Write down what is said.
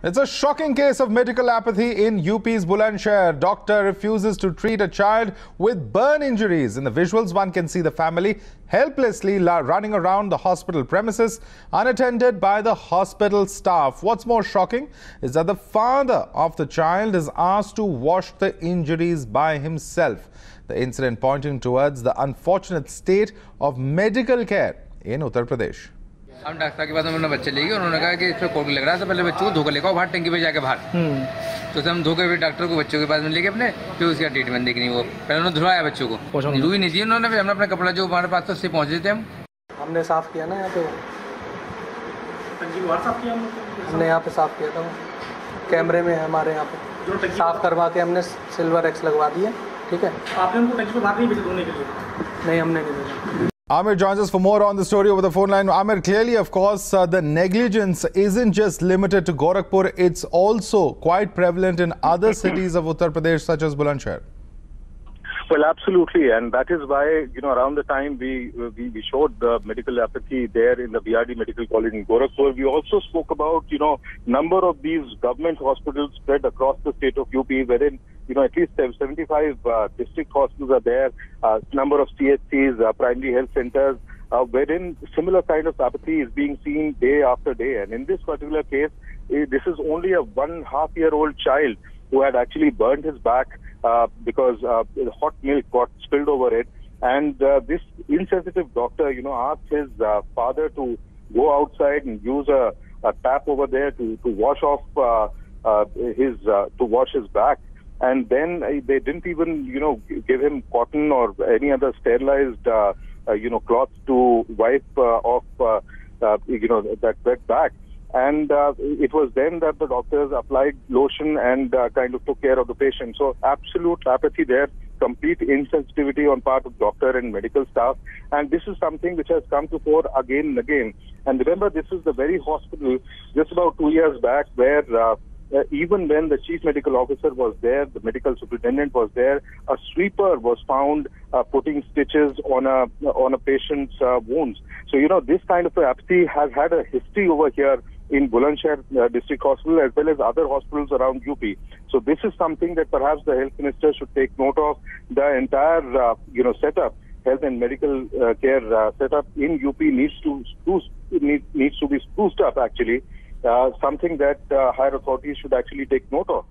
It's a shocking case of medical apathy in UP's Bulandshahr. Doctor refuses to treat a child with burn injuries. In the visuals, one can see the family helplessly running around the hospital premises, unattended by the hospital staff. What's more shocking is that the father of the child is asked to wash the injuries by himself. The incident pointing towards the unfortunate state of medical care in Uttar Pradesh. हम doctor के पास उन्होंने बच्चे ले गए उन्होंने कहा कि इस पर कोट लग रहा है तो पहले बच्चों को धोकर लेकर बाहर टंकी पे जाके बाहर। तो उसे हम धोकर फिर डॉक्टर को बच्चों के पास में लेके अपने फिर उसका ट्रीटमेंट देखनी वो पहले उन्होंने धुलाया बच्चों को। रुई नहीं थी उन्होंने फिर हमने अपना कपड़ा जो हमारे पास था उससे पहुँच देते हम। हमने साफ़ किया ना यहाँ पे। लोग हमने? यहाँ पे साफ़ किया था। कैमरे में है हमारे यहाँ पे। साफ़ करवा के हमने सिल्वर एक्स लगवा दिए ठीक है? आपने उनको टंकी पे बाहर नहीं भेजा धोने के लिए? नहीं हमने नहीं भेजा। Amir joins us for more on the story over the phone line. Amir, clearly, of course, uh, the negligence isn't just limited to Gorakhpur, it's also quite prevalent in other cities of Uttar Pradesh, such as Bulandshahr. Well, absolutely, and that is why you know around the time we we, we showed the medical apathy there in the BRD Medical College in Gorakhpur, we also spoke about you know number of these government hospitals spread across the state of UP, wherein you know at least 75 uh, district hospitals are there, uh, number of CHCs, uh, primary health centers. Uh, wherein similar kind of apathy is being seen day after day. And in this particular case, eh, this is only a one half year old child who had actually burned his back uh, because uh, hot milk got spilled over it. And uh, this insensitive doctor, you know, asked his uh, father to go outside and use a, a tap over there to, to wash off uh, uh, his uh, to wash his back. And then uh, they didn't even, you know, give him cotton or any other sterilized, uh, uh, you know, cloth to wipe uh, off, uh, uh, you know, that wet back. And it was then that the doctors applied lotion and kind of took care of the patient. So absolute apathy there, complete insensitivity on part of doctor and medical staff. And this is something which has come to fore again and again. And remember, this is the very hospital just about two years back where uh, uh, even when the chief medical officer was there, the medical superintendent was there, a sweeper was found uh, putting stitches on a on a patient's uh, wounds. So you know this kind of apathy has had a history over here in Bulandshahr uh, District Hospital as well as other hospitals around UP. So this is something that perhaps the health minister should take note of. The entire uh, you know setup, health and medical uh, care uh, setup in UP needs to needs, needs to be spruced up actually. Uh, something that uh, higher authorities should actually take note of.